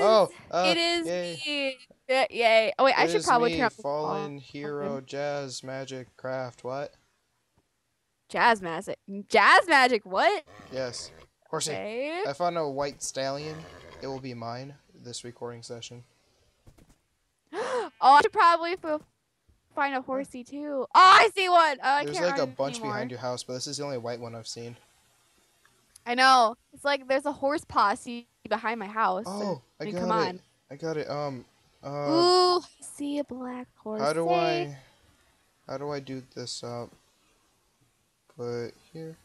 Oh, uh, it is yay. me. Yeah, yay. Oh wait, I should probably me, turn off the fallen hero, jazz, magic, craft. What? Jazz magic. Jazz magic. What? Yes. Horsey, Okay. I found a white stallion. It will be mine this recording session. oh, I should probably find a horsey too. Oh, I see one. Oh, I There's like a bunch anymore. behind your house, but this is the only white one I've seen. I know. It's like there's a horse posse behind my house. Oh, I mean, got come it. on. I got it. Um, uh, Ooh, I see a black horse. how do I, how do I do this up? Put here.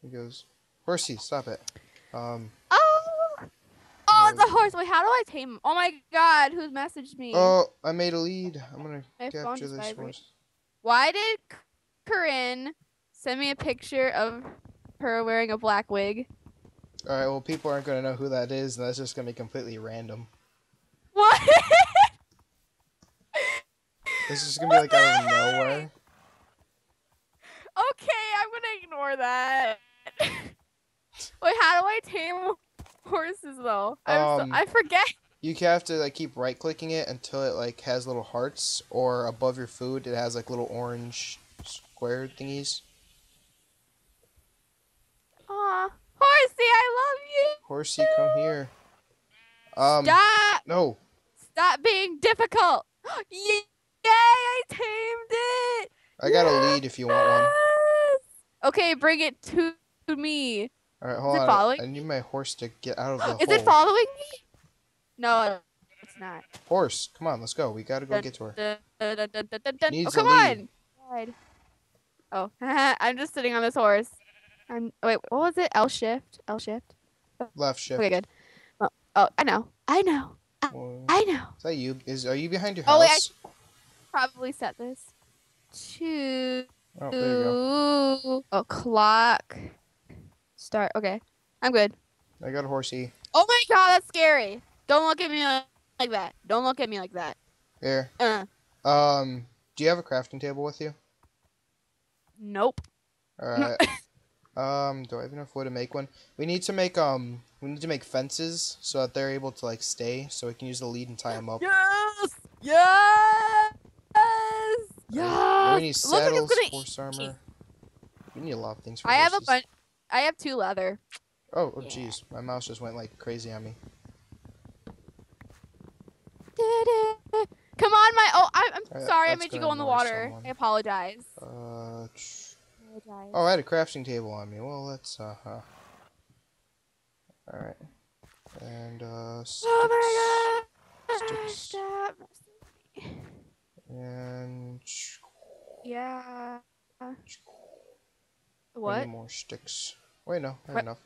he goes. Horsey, stop it. Um. Oh. Oh, it's a horse. Wait, how do I tame him? Oh my god, who's messaged me? Oh, I made a lead. I'm gonna My capture this horse. Why did Corinne send me a picture of her wearing a black wig? All right. Well, people aren't gonna know who that is, and that's just gonna be completely random. What? This is gonna be like out of nowhere. okay, I'm gonna ignore that. Wait, how do I tame horses though? I'm Um, so, I forget. You have to like keep right clicking it until it like has little hearts, or above your food it has like little orange square thingies. Horsey, I love you. Horsey, come here. Um, Stop! no. Stop being difficult. Yay! I tamed it. I got a lead if you want one. Yes! Okay, bring it to me. All right, hold on. Is it on. following I need my horse to get out of the Is hole. it following me? No, it's not. Horse, come on, let's go. We gotta go Dun, get to her. Dun, dun. Needs Oh, a come lead. on. Oh, I'm just sitting on this horse. I'm. Wait, what was it? L shift. L shift. Left shift. Okay, good. Oh, oh, I know. I know. Well, I know. Is that you? Is are you behind your house? Oh, wait, I- Probably set this to. Oh, there you go. Oh, clock. Start. Okay, I'm good. I got a horsey. Oh my god, that's scary. Don't look at me like- like that. Don't look at me like that. Here. Uh, Um, do you have a crafting table with you? nope. All right. um, do I have enough wood to make one? We need to make um, we need to make fences so that they're able to like stay, so we can use the lead and tie them up. Yes! Yes! Yes! We need It looks like saddles, horse armor. We need a lot of things for I have a bunch. I have two leather. Oh, oh, Yeah. jeez, my mouse just went like crazy on me. Come on, my. Oh, I, I'm Alright, sorry. I made you go in the water. someone. I apologize. Uh, tch- apologize. oh, I had a crafting table on me. Well, let's uh, huh. All right, and uh, Oh my god! sticks. Stop. and Yeah. What? need more sticks. Wait, no, I have enough.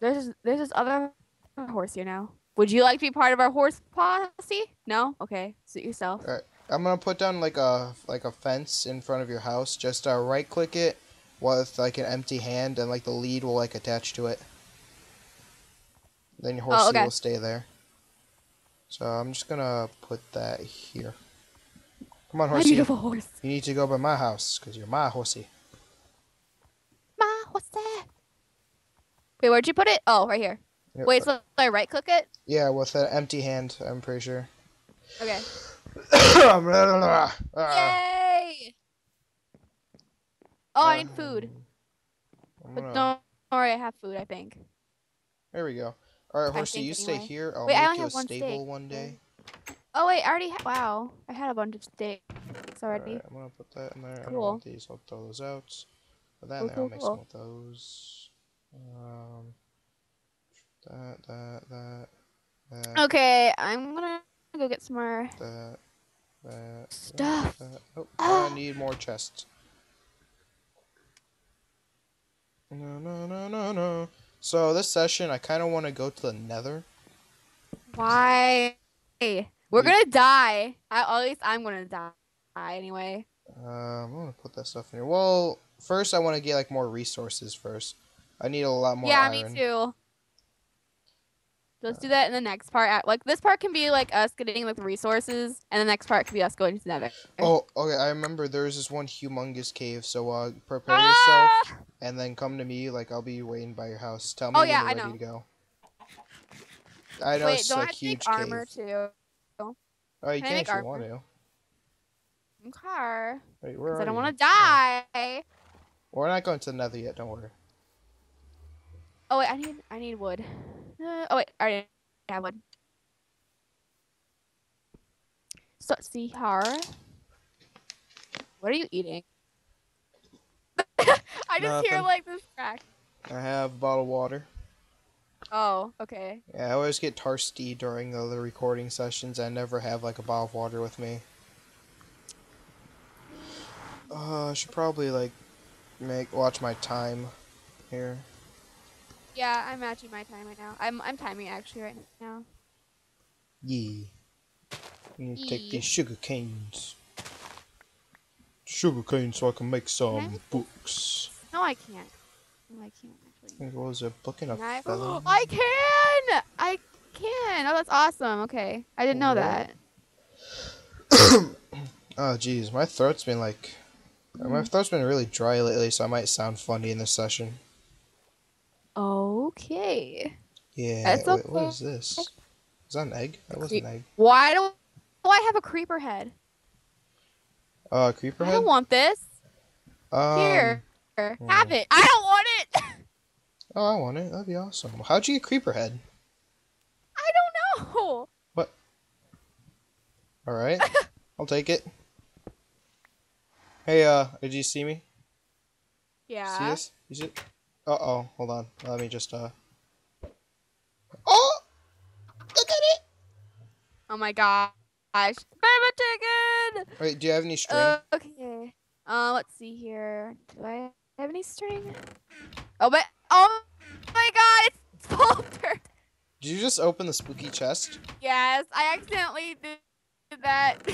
There's this, there's this other horse here now. Would you like to be part of our horse posse? No. Okay. Suit yourself. Alright. I'm gonna put down like a like a fence in front of your house. Just uh, right click it with like an empty hand, and like the lead will like attach to it. Then your horsey Oh, okay. will stay there. So I'm just gonna put that here. Come on, horsey. My beautiful horse. You need to go by my house because you're my horsey. My horse. Wait, where'd you put it? Oh, right here. Yep. Wait, so I right click it? Yeah, with an empty hand. I'm pretty sure. Okay. Ah. Yay! Oh, I need food. I'm But gonna- don't worry, I have food, I think. There we go. All right, horsey, you stay here. I'll Wait, I make you a one stable steak. one day. Oh, wait, I already ha- Wow. I had a bunch of steaks already. Alright, I'm gonna put that in there. I don't Cool. want these. I'll throw those out. Put that Cool, in there. I'll make cool. some with those. Um, that, that, that, that, Okay, I'm gonna go get some more. that, that, Stuff. That, that. Oh. I need more chests. No, no, no, no, no. So this session, I kind of want to go to the Nether. Why? We're We- gonna die. I, at least I'm gonna die anyway. Uh, I'm gonna put that stuff in here. Well, first I want to get like more resources first. I need a lot more yeah, iron. me too. Let's do that in the next part. Uh, Like this part can be like us getting like the resources, and the next part can be us going to the nether. Oh, okay. I remember there's this one humongous cave. So uh, prepare yourself Ah! and then come to me. Like I'll be waiting by your house. Tell me Oh, when yeah, you're I ready know. to go. I know Wait, it's don't I like have to make armor cave. too? Oh, you Can I can if you want to. Okay. Wait, where are I don't want to Oh. die. We're not going to the nether yet, don't worry. Oh wait, I need I need wood. Uh, oh wait, I already have wood. So see her. What are you eating? I just hear like this crack. I have a bottle of water. Oh, okay. Yeah, I always get thirsty during the, the recording sessions. I never have like a bottle of water with me. Uh, I should probably like make watch my time here. Yeah, I'm matching my time right now. I'm I'm timing actually right now. Yeah. Need to take these sugar canes. Sugar cane so I can make some make books. No, I can't. No, I can't actually. It was a book and a Can I? can. I can. Oh, that's awesome. Okay, I didn't know that. Oh jeez, my throat's been like my throat's been really dry lately, so I might sound funny in this session. Okay. Yeah. That's wait, okay. is this? Is that an egg? That was an egg. Why do do I have a creeper head? Uh, creeper head. I don't want this. Um, Here, yeah. have it. I don't want it. Oh, I want it. That'd be awesome. How'd you get creeper head? I don't know. What? All right, I'll take it. Hey, uh, did you see me? See Yeah. this? You see? Uh oh, hold on. Let me just uh. Oh! Look at it! Oh my gosh. Baby chicken. Wait, do you have any string? Uh, okay. Uh, let's see here. Do I have any string? Oh, but oh my god, it's Folder. Did you just open the spooky chest? Yes, I accidentally did that.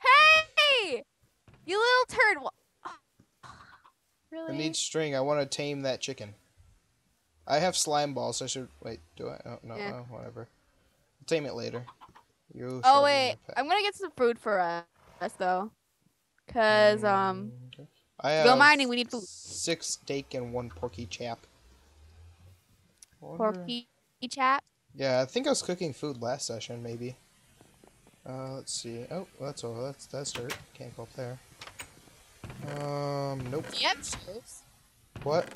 hey, you little turd. Really? I need string. I want to tame that chicken. I have slime balls. I should wait. Do I? Oh, no, Yeah. no, whatever. tame it later. You. Oh wait. I'm gonna get some food for us though, cause um, Mm, okay. I have go mining we need food. Six steak and one porky chap. Porky chap. Yeah, I think I was cooking food last session, maybe. Uh, let's see. Oh, that's all. That's that's dirt. Can't go up there. Um, nope. Do you have shears? What?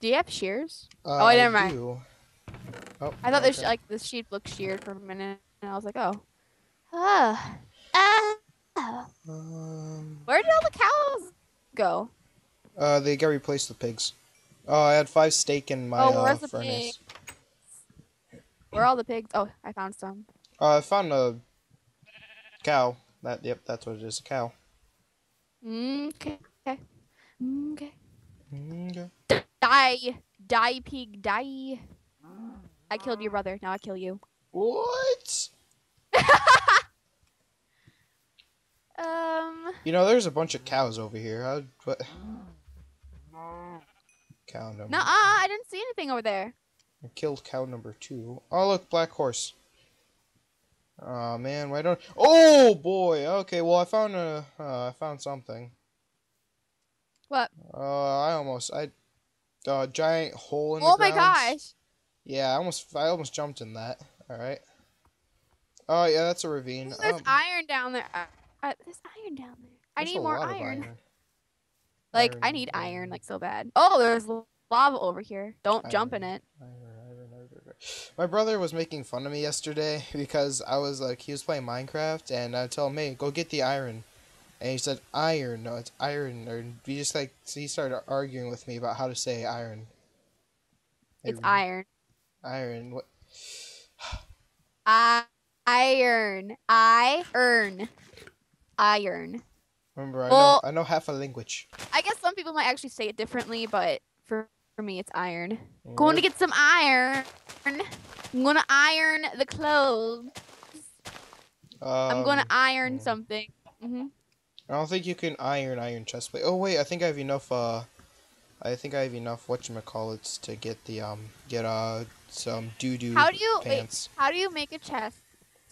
Do you have shears? Uh, wait, never mind. do. Oh, I thought this okay. like the sheep looked sheared for a minute, and I was like, oh, ah, ah. Um, Where did all the cows go? uh, they got replaced with pigs. Oh, I had five steak in my Oh, uh, furnace. Where are all the pigs? Oh, I found some. Uh, I found a cow. That yep, that's what it is. A cow. Mm, Okay. Okay. Mm, Okay. Okay. Die, die, pig, die. I killed your brother. Now I kill you. What? Um. You know, there's a bunch of cows over here. What? Cow number. No, uh, I didn't see anything over there. I killed cow number two. Oh, look, black horse. Oh man, why don't? Oh boy. Okay, well I found a. Uh, I found something. What? Uh, I almost I. Uh, giant hole in the Oh my gosh. Yeah, I almost I almost jumped in that. All right. Oh yeah, that's a ravine. There's Um, iron down there. Uh, uh, there's iron down there. I need more of iron. Like I need iron iron. like so bad. Oh, there's lava over here. Don't jump in Iron. it. Iron, iron, iron, iron. My brother was making fun of me yesterday because I was like, he was playing Minecraft, and I told him, "Hey, go get the iron," and he said, "Iron, no, it's iron." Or he just like, so he started arguing with me about how to say iron. It's Hey, iron. Iron. What? I iron. Iron. Iron. Remember, I Well- know, I know half a language. I guess some people might actually say it differently, but for, me, it's iron. Going to get some iron. I'm gonna iron the clothes. I'm gonna Um, iron mm. something. hmm I don't think you can iron iron chest plate. Oh wait, I think I have enough. Uh, I think I have enough whatchamacallits to get the um get uh some doo doo How do you wait? How do you make a chest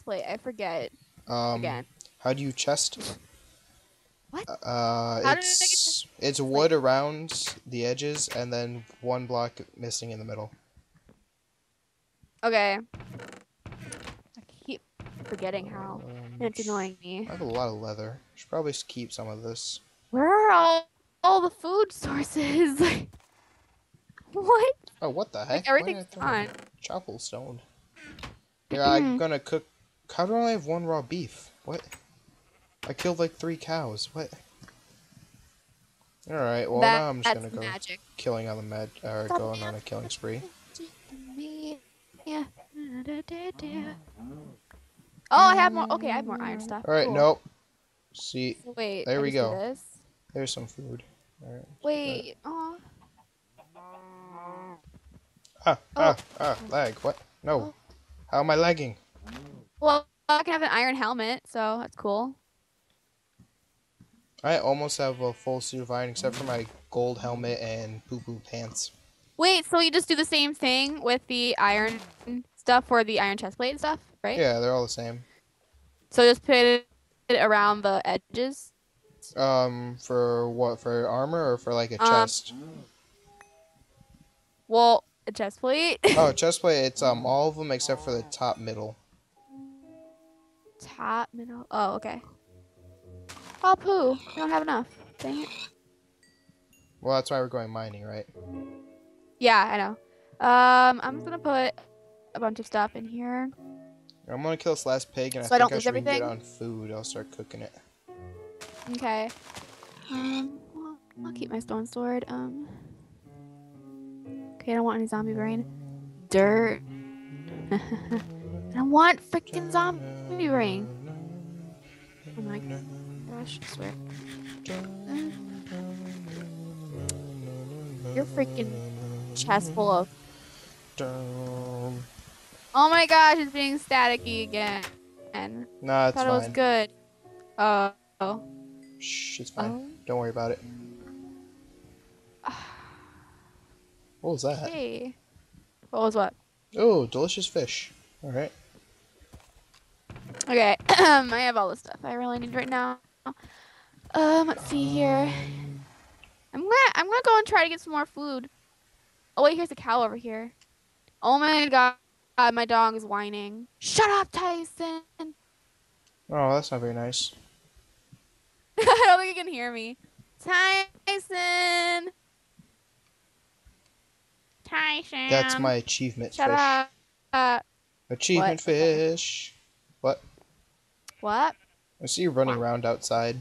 plate? I forget Um, again. how do you chest? What? Uh, How do you make a it's it's wood around the edges and then one block missing in the middle. Okay. I keep forgetting how. Um, It's annoying me. I have a lot of leather. I should probably keep some of this. Where are all, all the food sources? what? Oh, what the heck? Like everything's did I throw gone. Chopple stone. Here, I'm gonna cook. How do I only have one raw beef? What? I killed like three cows. What? Alright, well That- now I'm just gonna go magic. killing on the med or going on a killing spree. Yeah. Oh, I have more. Okay, I have more iron stuff. Alright, Cool. nope. See, wait. There we go. This. there's some food. Alright. Wait. Oh. Ah, Oh. ah, ah, lag. What? No. Oh. How am I lagging? Well, I can have an iron helmet, so that's cool. I almost have a full suit of iron except for my gold helmet and poo poo pants. Wait, so you just do the same thing with the iron stuff for the iron chest plate and stuff, right? Yeah, they're all the same. So just put it around the edges. Um, for what? For armor or for like a Um, chest? Well, a chest plate. oh, chest plate. It's um all of them except for the top middle. Top, middle. Oh, okay. Oh, poo. I don't have enough. Dang it. Well, that's why we're going mining, right? Yeah, I know. Um, I'm just gonna put a bunch of stuff in here. I'm gonna kill this last pig, and So I I don't think I should we can get on food. I'll start cooking it. Okay. Um, well, I'll keep my stone sword. Um. Okay, I don't want any zombie brain. Dirt. I don't want freaking zombie brain. Oh my gosh, I swear. Your freaking chest full of. Oh my gosh, it's being staticky again. And Nah, it's thought it was good. Oh. Oh. Shh, it's fine. Oh. Don't worry about it. What was that? Hey. What was what? Oh, delicious fish. All right. Okay, I have all the stuff I really need right now. Um, let's see here. I'm gonna I'm gonna go and try to get some more food. Oh wait, here's a cow over here. Oh my god, my dog is whining. Shut up, Tyson. Oh, that's not very nice. I don't think he can hear me. Tyson. Tyson. That's my achievement Shut fish. up. Uh, Achievement What? fish. What? what? I see you running around outside.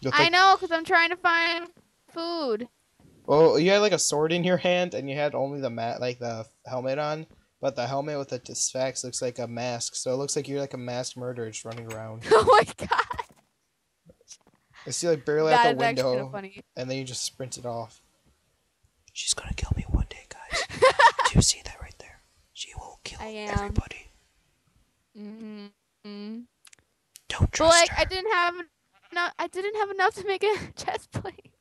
You look I know, cause I'm trying to find food. Well, you had like a sword in your hand, and you had only the mat, like the helmet on. But the helmet with the disfax looks like a mask, so it looks like you're like a masked murderer just running around. oh my god. I see like barely That at the actually window, funny. and then you just sprint it off. She's gonna kill me one day, guys. Do you see that right there? She will kill everybody. I am. everybody. Mm-hmm. Don't But like, her. I didn't have enough. I didn't have enough to make a chest plate.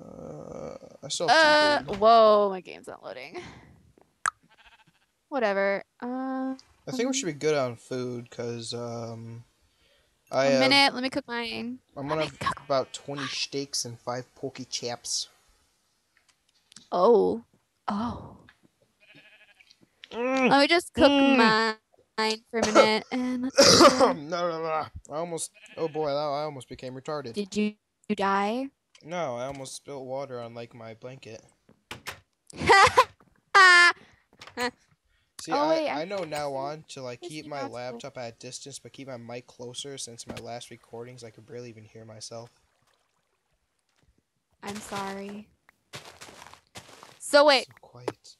Uh, I still uh, have some whoa, my game's not loading. Whatever. Uh, I think we should be good on food, cause um, I a have, minute. Let me cook mine. I'm gonna have about twenty steaks and five poke chaps. Oh. Oh. Mm. Let me just cook Mm. mine for a minute. And let's no, no, no, I almost. Oh boy, I almost became retarded. Did you, you die? No, I almost spilled water on like my blanket. See, Oh, I, wait, I I- know now on to like keep my laptop at a distance, but keep my mic closer. Since my last recordings, I could barely even hear myself. I'm sorry. So wait, So quiet.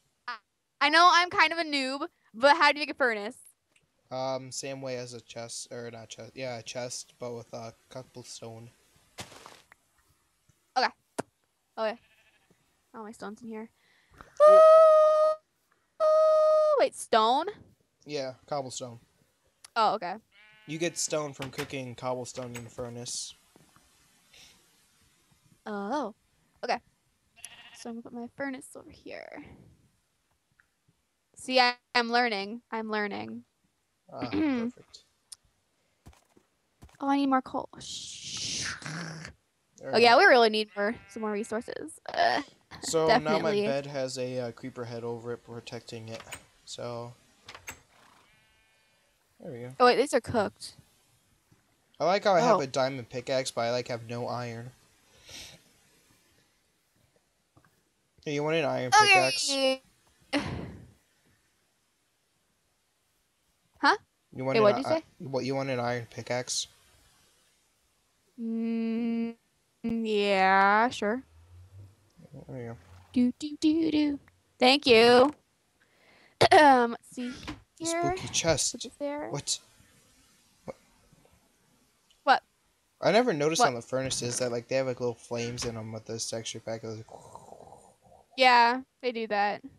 I know I'm kind of a noob, but how do you make a furnace? Um, same way as a chest, or not chest. Yeah, a chest, but with a cobblestone. Okay. Oh, yeah. All my stone's in here. Oh wait, stone? Yeah, cobblestone. Oh, okay. You get stone from cooking cobblestone in the furnace. Oh, okay. So I'm gonna put my furnace over here. See, I, I'm learning. I'm learning. Ah, perfect. Oh, I need more coal. There Oh yeah, go. we really need more some more resources. Uh, So now my bed has a uh, creeper head over it protecting it. So there we go. Oh wait, these are cooked. I like how I have Oh. a diamond pickaxe, but I like have no iron. Hey, you want an iron pickaxe? Okay. You want Hey, an, what'd you say? What you want an iron pickaxe? Mm, yeah, sure. There you go. Do do do do. Thank you. um, let's see here. Spooky chest. There. What? What? What? I never noticed What? on the furnaces that like they have like little flames in them with this texture pack. Like, Yeah, they do that. I'm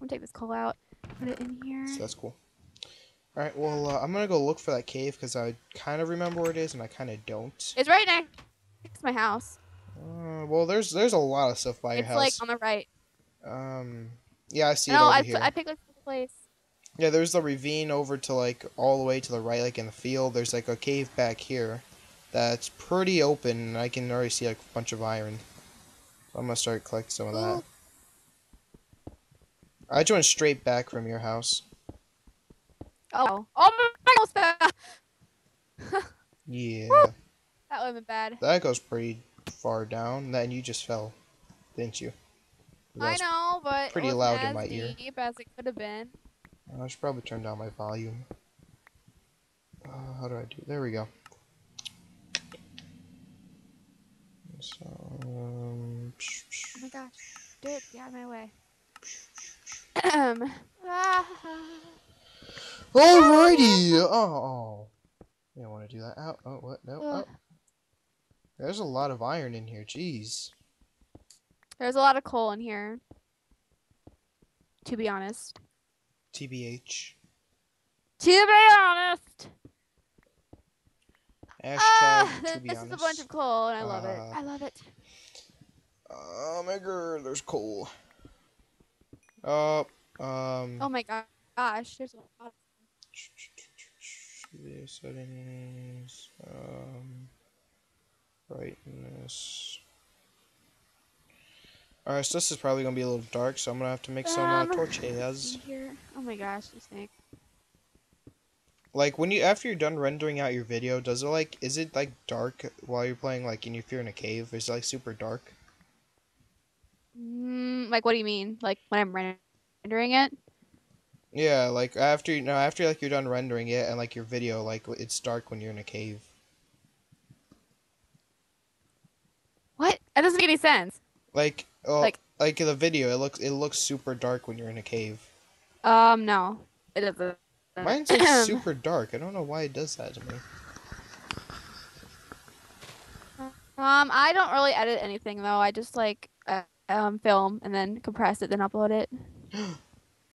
gonna take this coal out. Put it in here. so that's cool. All right, well uh, I'm gonna go look for that cave because I kind of remember where it is and I kind of don't. It's right next to my house. Uh, well, there's there's a lot of stuff by your It's house. like on the right. Um, yeah, I see it over I, here. I picked like the place. Yeah, there's the ravine over to like all the way to the right, like in the field. There's like a cave back here that's pretty open, and I can already see like a bunch of iron. So I'm gonna start collecting some of that. I just went straight back from your house. Oh, oh my almost fell. Yeah, That would have been bad. that goes pretty far down. Then you just fell, didn't you? I know, but pretty it wasn't loud in as my ear. deep as it could have been. I should probably turn down my volume. Uh, how do I do? There we go. So, um, Oh my gosh. Dirt, get out of my way. Um. ah. Alrighty. Oh, oh. You don't want to do that. Oh, oh, what? No. Oh. There's a lot of iron in here. Jeez. There's a lot of coal in here. To be honest. TBH. To be honest. Hashtag. Ah, to be this honest. is a bunch of coal, and I love it. Uh, I love it. Oh my god, there's coal. Oh, um. Oh my go- gosh, there's a lot. Video settings. Um. Brightness. Alright, so this is probably gonna be a little dark, so I'm gonna have to make some uh, Um, torches. here. Oh my gosh, this thing. Like when you after you're done rendering out your video, does it like is it like dark while you're playing? Like, and if you're in a cave, is it like super dark? Mm, like, what do you mean? Like when I'm rendering it? Yeah, like after you know, after like you're done rendering it and like your video, like it's dark when you're in a cave. What? That doesn't make any sense. Like, oh, like Like- the video, it looks it looks super dark when you're in a cave. Um, no, it doesn't. Mine's like super dark. I don't know why it does that to me. Um, I don't really edit anything though. I just like uh, um film and then compress it, then upload it.